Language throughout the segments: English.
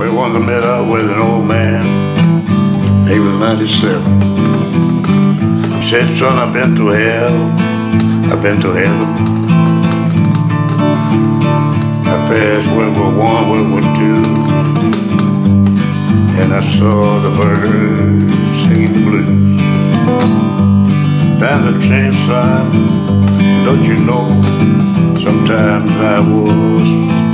We once met up with an old man. He was 97. He said, son, I've been to hell. I've been to heaven. I passed World War One, World War Two. And I saw the birds singing blues. Down the train side, don't you know, sometimes I was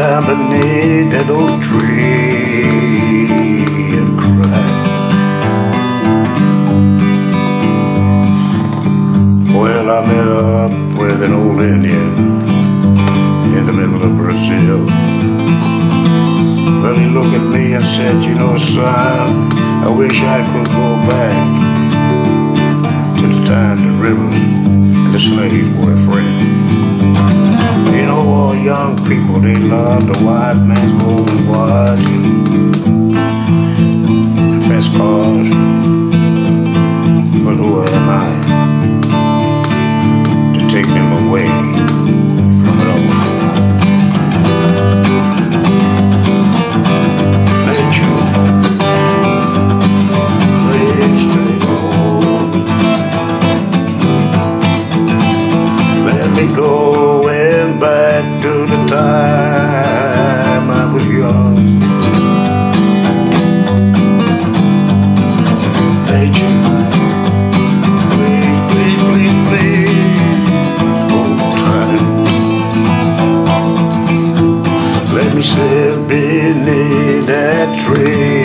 down beneath that old tree and cry. Well, I met up with an old Indian in the middle of Brazil. Well, he looked at me and said, you know, son, I wish I could go back to the time the rivers and the slaves were friends. Young people, they love the white man's golden watch to the time I was young. You Please, please, please, please, hold. Let me sit beneath that tree